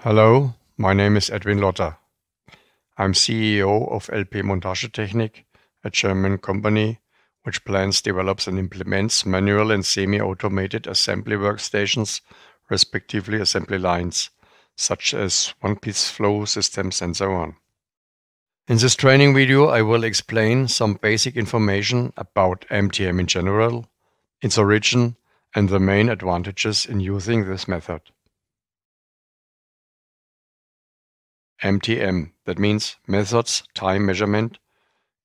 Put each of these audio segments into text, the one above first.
Hello, my name is Edwin Lotter. I'm CEO of LP Montagetechnik, a German company which plans, develops, and implements manual and semi-automated assembly workstations, respectively assembly lines, such as one-piece flow systems and so on. In this training video, I will explain some basic information about MTM in general, its origin, and the main advantages in using this method. MTM, that means Methods Time Measurement,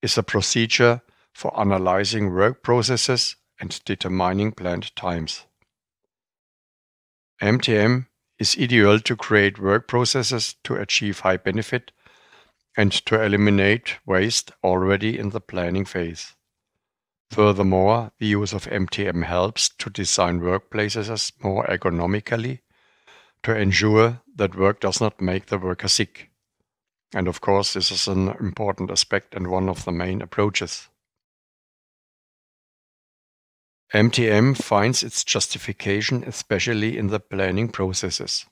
is a procedure for analyzing work processes and determining planned times. MTM is ideal to create work processes to achieve high benefit and to eliminate waste already in the planning phase. Furthermore, the use of MTM helps to design workplaces more ergonomically to ensure that work does not make the worker sick. And of course, this is an important aspect and one of the main approaches. MTM finds its justification especially in the planning processes.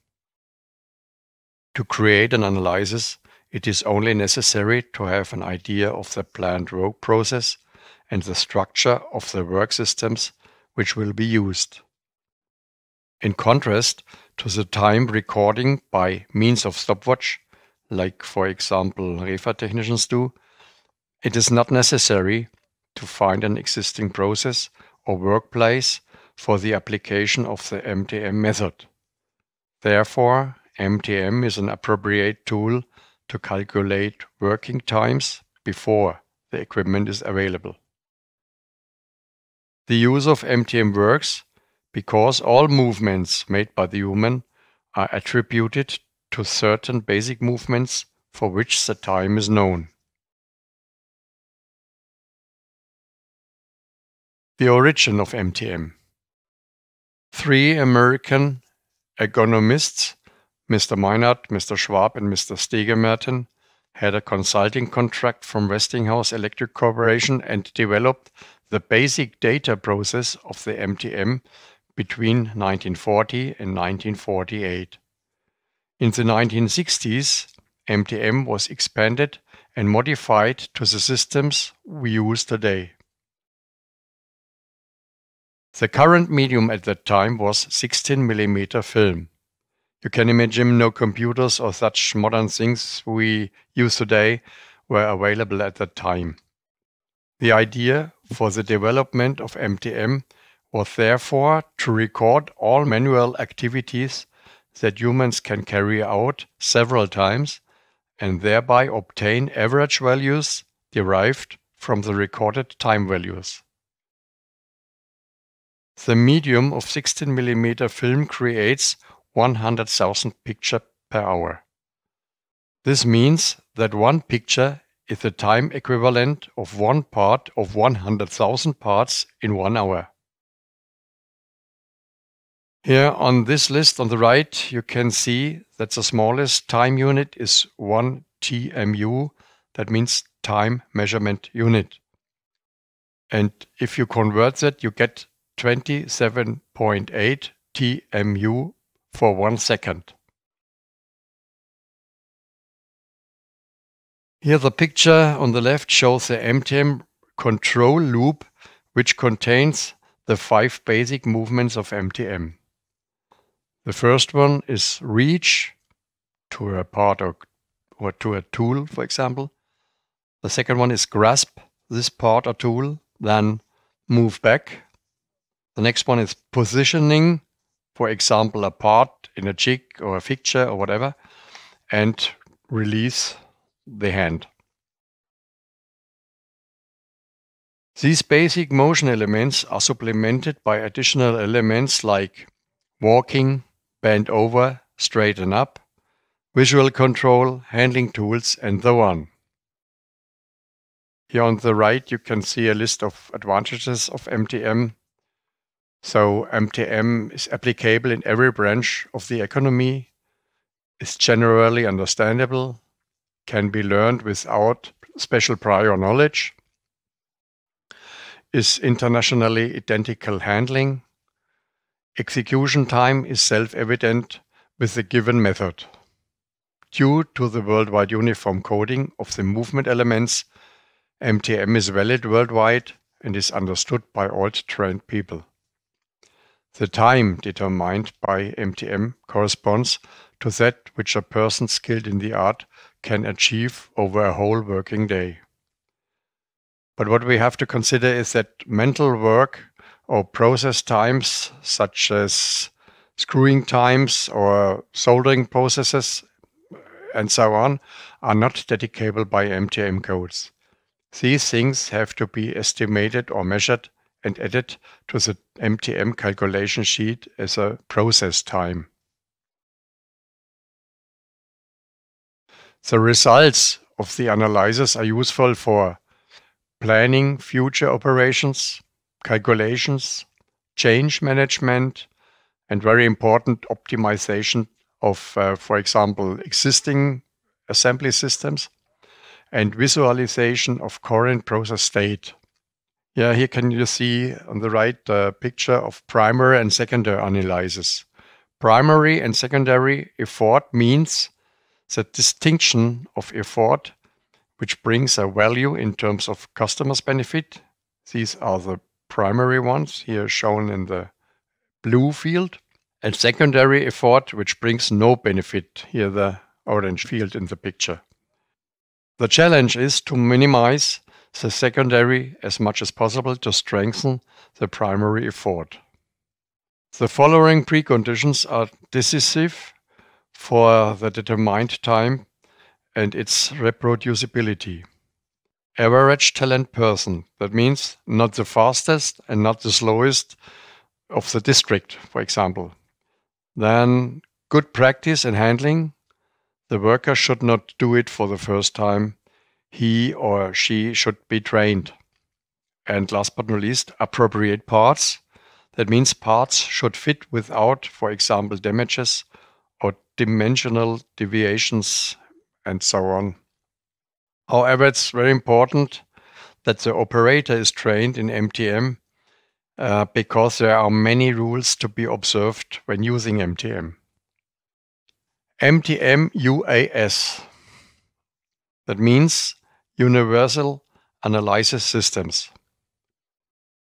To create an analysis, it is only necessary to have an idea of the planned work process and the structure of the work systems which will be used. In contrast to the time recording by means of stopwatch, like for example REFA technicians do, it is not necessary to find an existing process or workplace for the application of the MTM method. Therefore, MTM is an appropriate tool to calculate working times before the equipment is available. The use of MTM works because all movements made by the human are attributed to certain basic movements for which the time is known. The origin of MTM. Three American ergonomists, Mr. Maynard, Mr. Schwab, and Mr. Stegemerten, had a consulting contract from Westinghouse Electric Corporation and developed the basic data process of the MTM between 1940 and 1948. In the 1960s, MTM was expanded and modified to the systems we use today. The current medium at that time was 16 mm film. You can imagine no computers or such modern things we use today were available at that time. The idea for the development of MTM was therefore to record all manual activities that humans can carry out several times and thereby obtain average values derived from the recorded time values. The medium of 16 mm film creates 100,000 pictures per hour. This means that one picture is the time equivalent of one part of 100,000 parts in one hour. Here on this list on the right, you can see that the smallest time unit is 1 TMU. That means time measurement unit. And if you convert that, you get 27.8 TMU for one second. Here the picture on the left shows the MTM control loop, which contains the five basic movements of MTM. The first one is reach to a part or, or to a tool, for example. The second one is grasp this part or tool, then move back. The next one is positioning, for example, a part in a jig or a fixture or whatever, and release the hand. These basic motion elements are supplemented by additional elements like walking, bend over, straighten up, visual control, handling tools, and so on. Here on the right, you can see a list of advantages of MTM. So MTM is applicable in every branch of the economy, is generally understandable, can be learned without special prior knowledge, is internationally identical handling, Execution time is self-evident with the given method. due to the worldwide uniform coding of the movement elements, MTM is valid worldwide and is understood by all trained people. The time determined by MTM corresponds to that which a person skilled in the art can achieve over a whole working day. But what we have to consider is that mental work or process times, such as screwing times or soldering processes, and so on, are not dedicable by MTM codes. These things have to be estimated or measured and added to the MTM calculation sheet as a process time. The results of the analysis are useful for planning future operations, calculations, change management, and very important optimization of, uh, for example, existing assembly systems and visualization of current process state. Yeah, here can you see on the right uh, picture of primary and secondary analysis. Primary and secondary effort means the distinction of effort which brings a value in terms of customers benefit. These are the primary ones here shown in the blue field and secondary effort which brings no benefit here the orange field in the picture. The challenge is to minimize the secondary as much as possible to strengthen the primary effort. The following preconditions are decisive for the determined time and its reproducibility. Average talent person, that means not the fastest and not the slowest of the district, for example. Then good practice in handling. The worker should not do it for the first time he or she should be trained. And last but not least, appropriate parts. That means parts should fit without, for example, damages or dimensional deviations and so on. However, it's very important that the operator is trained in MTM uh, because there are many rules to be observed when using MTM. MTM UAS. That means universal analysis systems.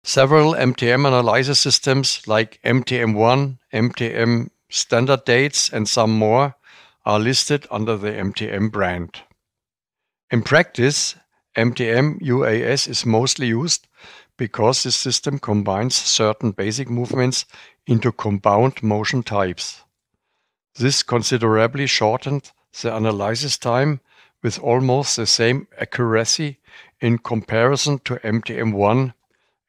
Several MTM analysis systems like MTM1, MTM standard dates, and some more are listed under the MTM brand. In practice, MTM UAS is mostly used because this system combines certain basic movements into compound motion types. This considerably shortened the analysis time with almost the same accuracy in comparison to MTM1.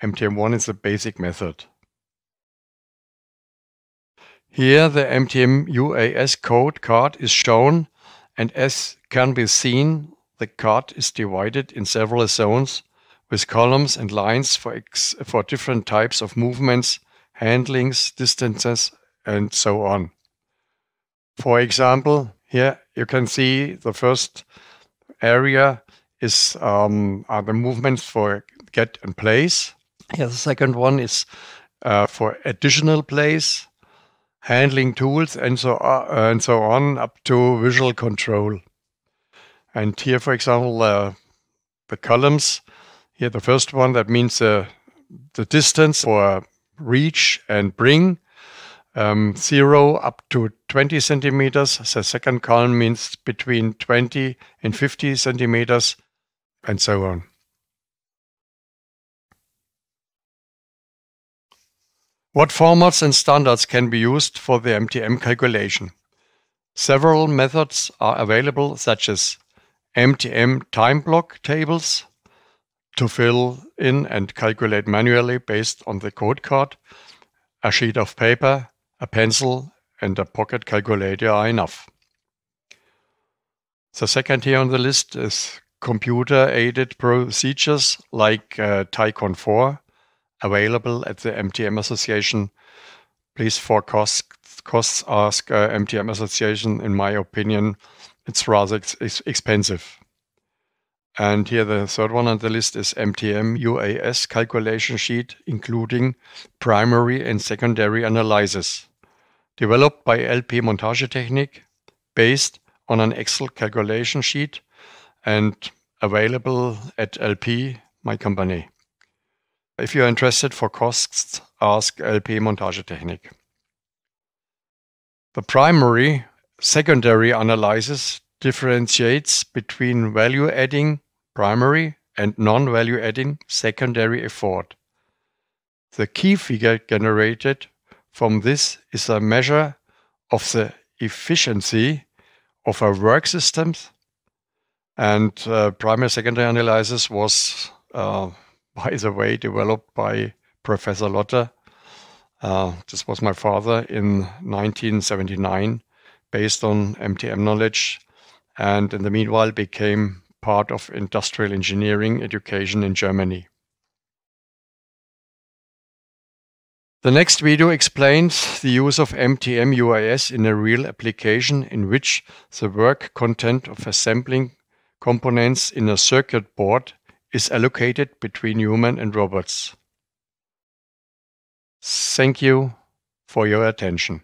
MTM1 is the basic method. Here the MTM UAS code card is shown and as can be seen the card is divided in several zones with columns and lines for, for different types of movements, handlings, distances and so on. For example, here you can see the first area is um, are the movements for get and place. Here the second one is uh, for additional place, handling tools, and so uh, and so on up to visual control. And here, for example, uh, the columns. Here, the first one that means uh, the distance for reach and bring um, 0 up to 20 centimeters. The second column means between 20 and 50 centimeters, and so on. What formats and standards can be used for the MTM calculation? Several methods are available, such as MTM time block tables to fill in and calculate manually based on the code card, a sheet of paper, a pencil and a pocket calculator are enough. The second here on the list is computer-aided procedures like uh, TICON 4, available at the MTM Association. Please, for costs, costs ask uh, MTM Association. In my opinion, it's rather ex expensive. And here the third one on the list is MTM UAS calculation sheet, including primary and secondary analysis developed by LP Montage Montagetechnik based on an Excel calculation sheet and available at LP, my company. If you're interested for costs, ask LP Montage Montagetechnik. The primary secondary analysis differentiates between value adding primary and non value adding secondary effort. The key figure generated from this is a measure of the efficiency of a work system and uh, primary secondary analysis was uh, by the way developed by Professor Lotter. Uh, this was my father in 1979 based on MTM knowledge and in the meanwhile became part of industrial engineering education in Germany. The next video explains the use of MTM UAS in a real application in which the work content of assembling components in a circuit board is allocated between human and robots. Thank you for your attention.